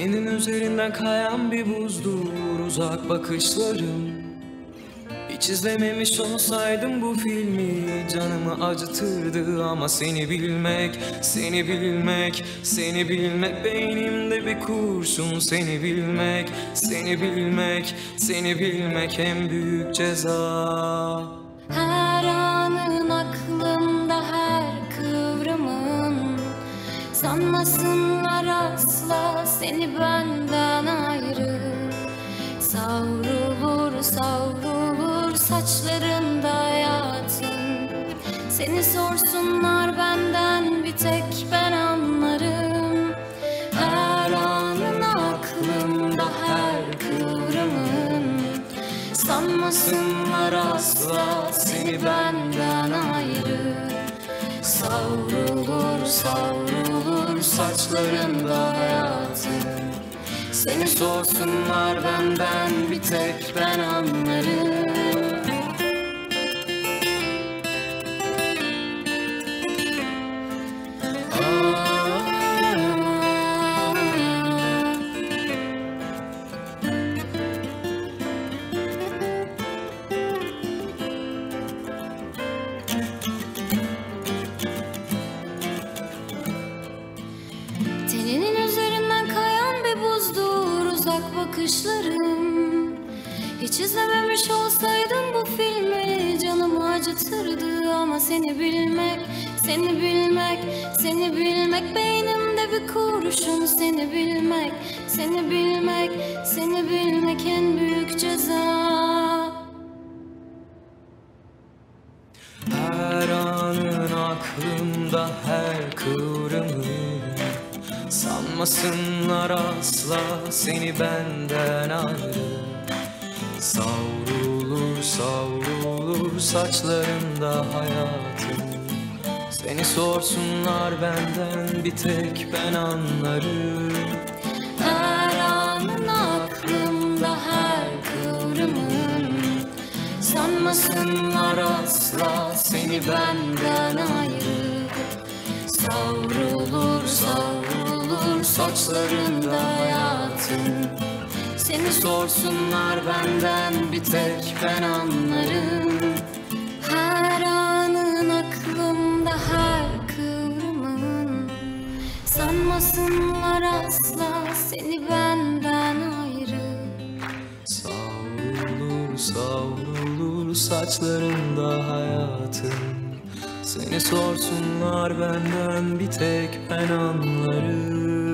Teninin üzerinden kayan bir buzdur uzak bakışlarım. Hiç izlememiş olsaydım bu filmi Canımı acıtırdı ama seni bilmek Seni bilmek, seni bilmek Beynimde bir kurşun seni bilmek Seni bilmek, seni bilmek en büyük ceza. Her Sanmasınlar asla seni benden ayrı. Savrulur savrulur saçlarında hayatın. Seni sorsunlar benden bir tek ben anlarım. Her anın aklımda her kıvrımın. Sanmasınlar asla seni benden ayrı. Savrulur savrulur saçlarında hayatın Seni sorsunlar benden bir tek ben anlarım uzak bakışlarım. Hiç izlememiş olsaydım bu filmi canımı acıtırdı. Ama seni bilmek, seni bilmek, seni bilmek Beynimde bir kurşun. Seni bilmek, seni bilmek, seni bilmek en büyük ceza. Her anın aklımda her Sanmasınlar asla seni benden ayrı. Savrulur savrulur saçlarında hayatım. Seni sorsunlar benden bir tek ben anlarım. Her anın aklımda her kıvrımın. Sanmasınlar asla seni benden saçlarında hayatın Seni sorsunlar benden bir tek ben anlarım. Her anın aklımda her kıvrımın. Sanmasınlar asla seni benden ayrı. Savrulur savrulur saçlarında hayatım Seni sorsunlar benden bir tek ben anlarım